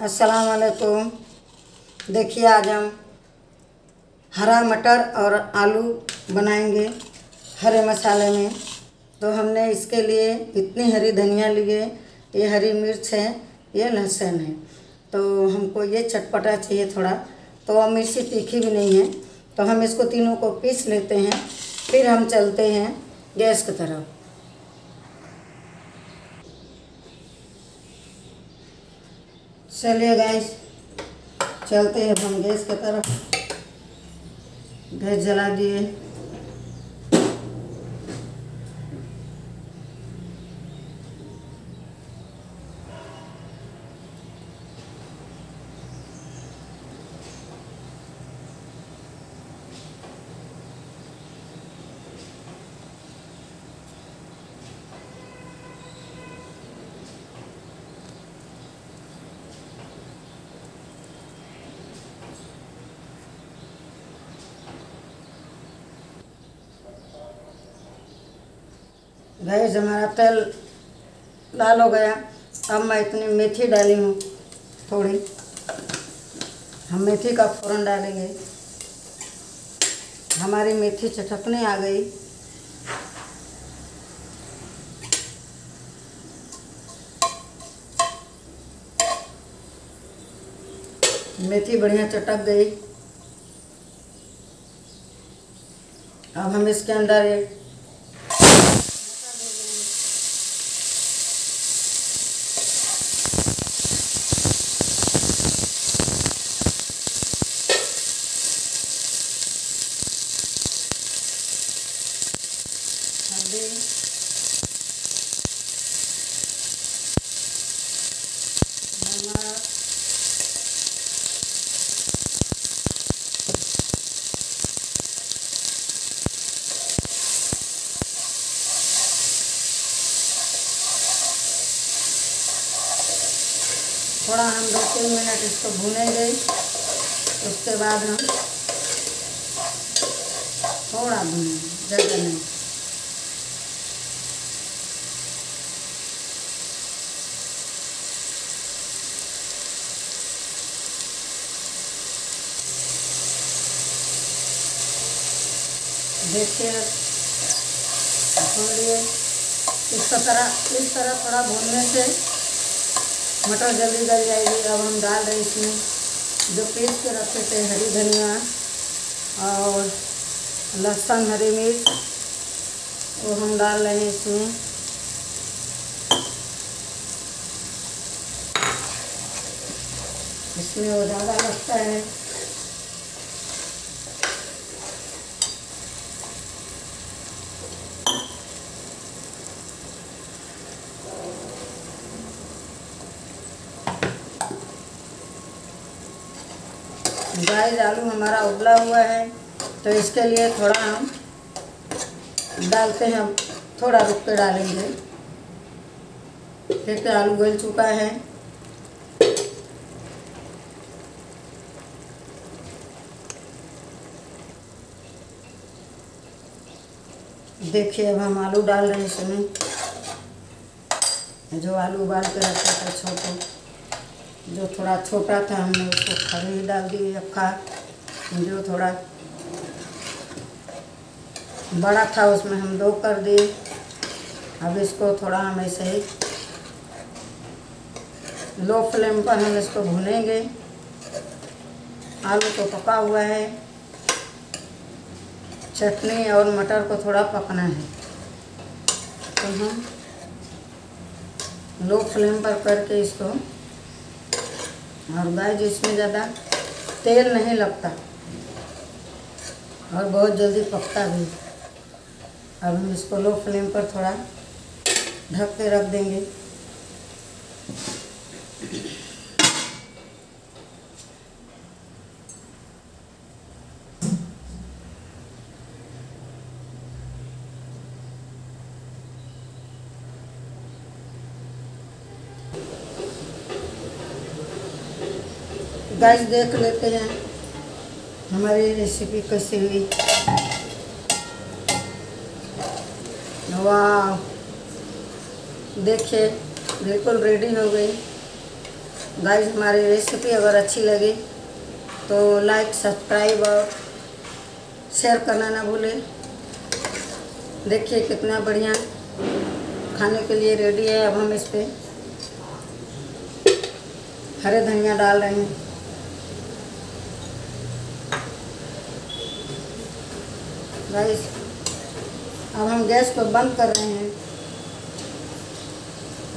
अस्सलाम वालेकुम देखिए, आज हम हरा मटर और आलू बनाएँगे हरे मसाले में। तो हमने इसके लिए इतनी हरी धनिया लिए ये हरी मिर्च है, ये लहसुन है। तो हमको ये चटपटा चाहिए थोड़ा। तो और मिर्ची तीखी भी नहीं है। तो हम इसको तीनों को पीस लेते हैं, फिर हम चलते हैं गैस की तरफ़। चलिए गैस चलते हैं हम गैस की तरफ़। गैस जला दिए। गैस हमारा तेल लाल हो गया। अब मैं इतनी मेथी डाली हूँ थोड़ी। हम मेथी का फ़ौरन डालेंगे। हमारी मेथी चटकने आ गई। मेथी बढ़िया चटक गई। अब हम इसके अंदर एक नमक थोड़ा हम दो तीन मिनट इसको भूनेंगे, उसके बाद हम थोड़ा भूनेंगे, ज़्यादा नहीं। देखिए भून लिए। इस तरह इस तरह थोड़ा भूनने से मटर जल्दी गल जाएगी। अब हम डाल रहे इसमें जो पीस के रखे थे, हरी धनिया और लहसुन, हरी मिर्च, वो हम डाल रहे हैं इसमें। इसमें वो ज़्यादा लगता है। गाइस आलू हमारा उबला हुआ है तो इसके लिए थोड़ा हम डालते हैं, हम थोड़ा रुक के डालेंगे। देखते आलू गल चुका है। देखिए, अब हम आलू डाल रहे हैं इसमें। जो आलू उबाल के रखा था, छोटे। जो थोड़ा छोटा था, हमने उसको खड़े डाल दिए अक्खा जो थोड़ा बड़ा था, उसमें हम दो कर दिए। अब इसको थोड़ा हम ऐसे ही लो फ्लेम पर हम इसको भूनेंगे। आलू तो पका हुआ है। चटनी और मटर को थोड़ा पकना है। तो हम लो फ्लेम पर करके इसको और गाय इसमें ज़्यादा तेल नहीं लगता, और बहुत जल्दी पकता भी। अब हम इसको लो फ्लेम पर थोड़ा ढक के रख देंगे। गैस देख लेते हैं। हमारी रेसिपी कैसी हुई? वाह। देखिए, बिल्कुल रेडी हो गई। गाइस हमारी रेसिपी अगर अच्छी लगी तो लाइक सब्सक्राइब और शेयर करना ना भूलें। देखिए कितना बढ़िया खाने के लिए रेडी है। अब हम इस पर हरे धनिया डाल रहे हैं। गाइस अब हम गैस को बंद कर रहे हैं।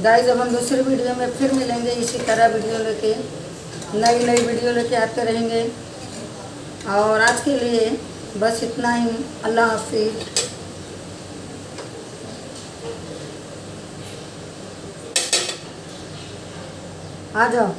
गाइस अब हम दूसरी वीडियो में फिर मिलेंगे इसी तरह वीडियो लेके। नई नई वीडियो लेके आते रहेंगे। और आज के लिए बस इतना ही। अल्लाह हाफिज़। आ जाओ।